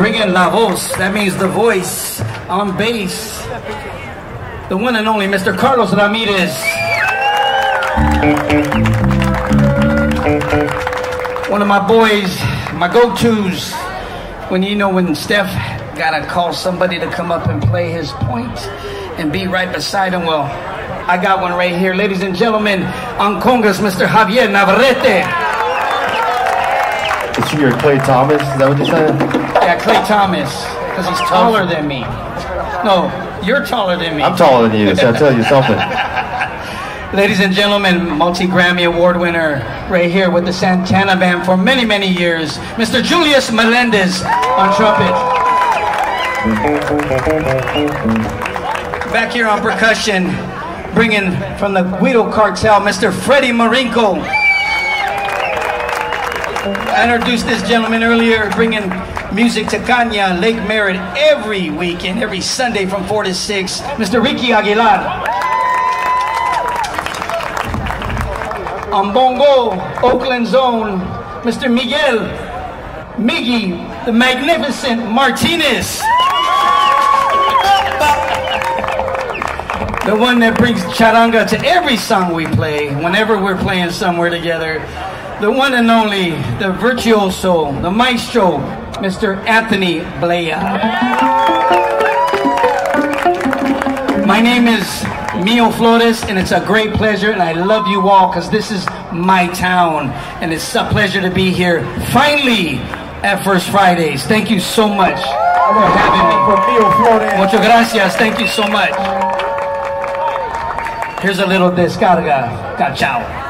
Bringing La Voz, that means the voice, on bass. The one and only Mr. Carlos Ramirez. One of my boys, my go-tos, when you know when Steph gotta call somebody to come up and play his point and be right beside him. Well, I got one right here. Ladies and gentlemen, on congas, Mr. Javier Navarrete. Is your Klay Thompson? Is that what you said? Yeah, Klay Thompson, because he's taller than me. No, you're taller than me. I'm taller than you, so I'll tell you something. Ladies and gentlemen, multi-Grammy Award winner right here with the Santana Band for many, many years, Mr. Julius Melendez on trumpet. Back here on percussion, bringing from the Guido Cartel, Mr. Freddie Marinko. I introduced this gentleman earlier, bringing music to Caña, Lake Merritt every weekend, every Sunday from 4 to 6, Mr. Ricky Aguilar. On bongo, Oakland Zone, Mr. Miguel, Miggy, the magnificent Martinez. The one that brings charanga to every song we play, whenever we're playing somewhere together. The one and only, the virtuoso, the maestro, Mr. Anthony Blea. My name is Mio Flores, and it's a great pleasure, and I love you all because this is my town, and it's a pleasure to be here finally at First Fridays. Thank you so much for having me. From Mio Flores. Muchas gracias. Thank you so much. Here's a little descarga. Cachao.